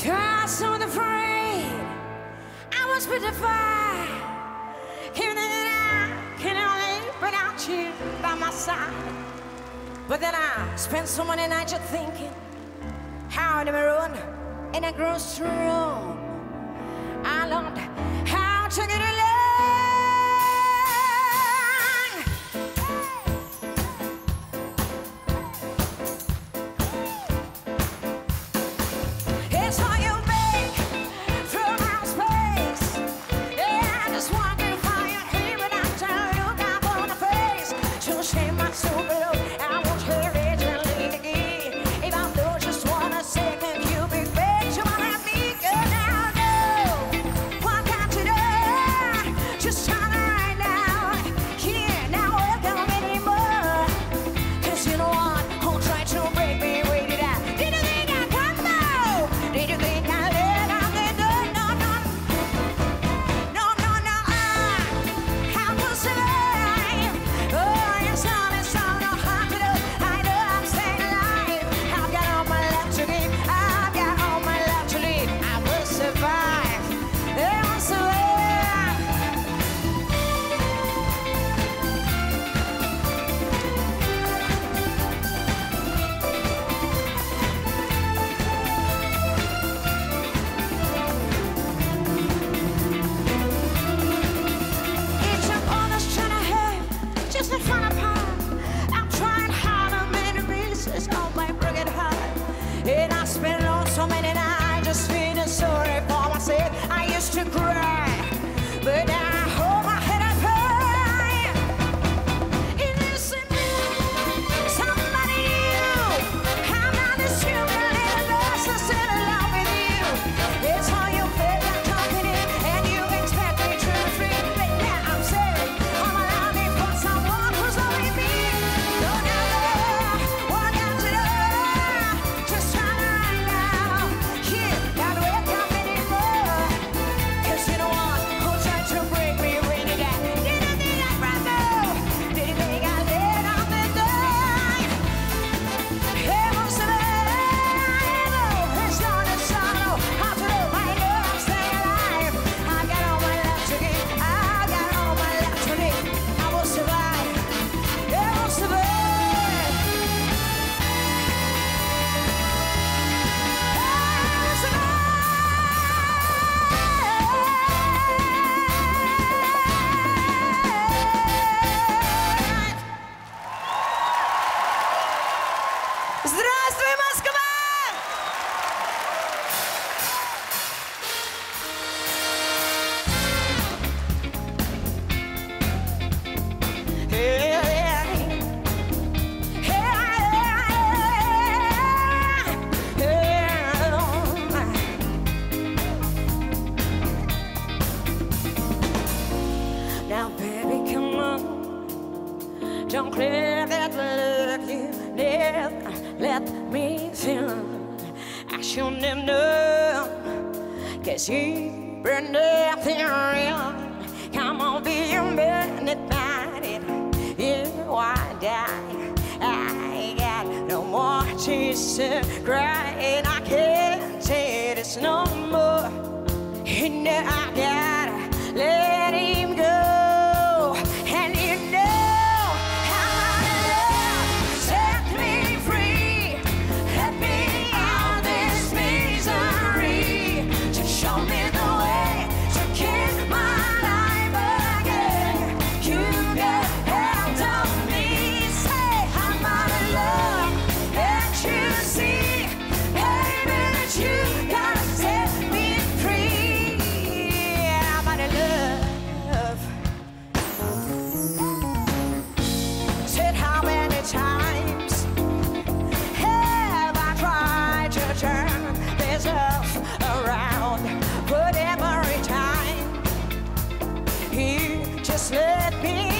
Trust on the free, I was with the fire. Even then I can only without you by my side. But then I spent so many nights just thinking how to maroon in a grocery room. I learned how to get it. cheap and nothing real. Come on, be a man about it. If I die, I got no more tears to cry, and I can't say it's no. more. just let me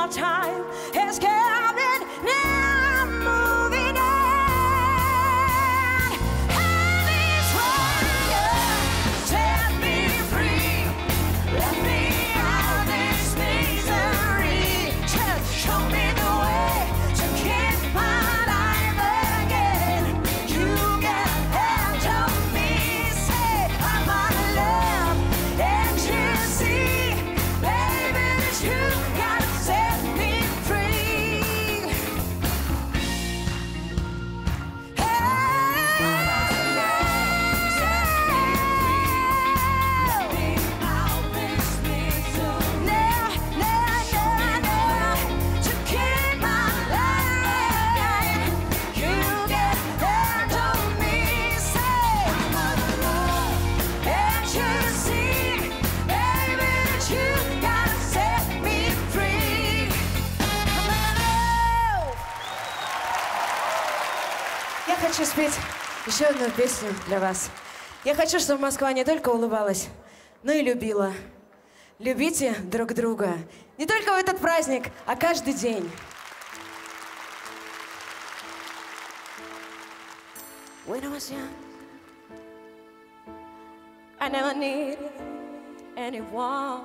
more time спеть еще одну песню для вас. Я хочу, чтобы Москва не только улыбалась, но и любила. Любите друг друга. Не только в этот праздник, а каждый день. When I was young, I never needed anyone.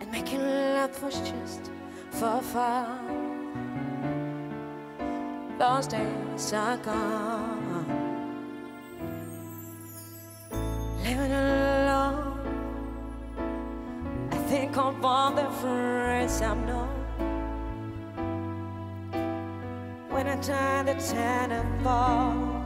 And making love was just for fun. Those days are gone. Living alone, I think of all the friends I've known. when I turn the ten and fall.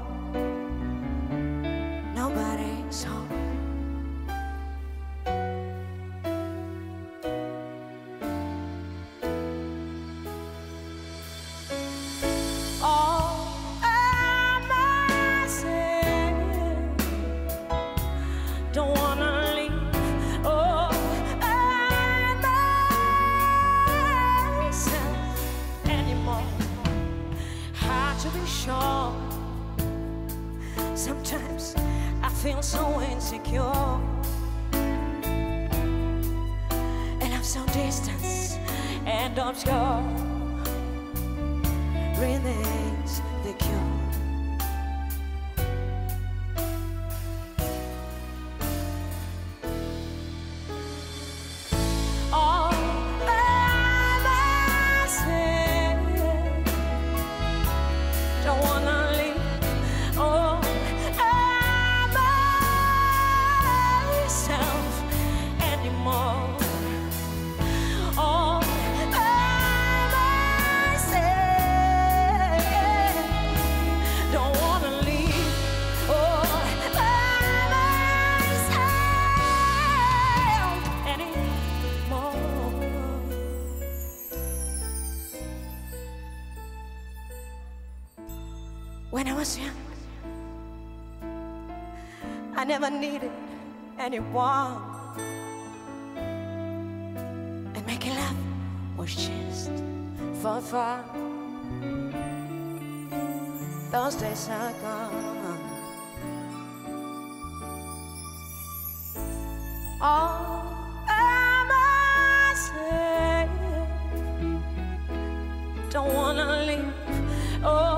And I'm so distant and obscure. Remains the cure. When I was young, I never needed anyone. And making love was just for fun. Those days are gone. All I must say, don't wanna leave. Oh.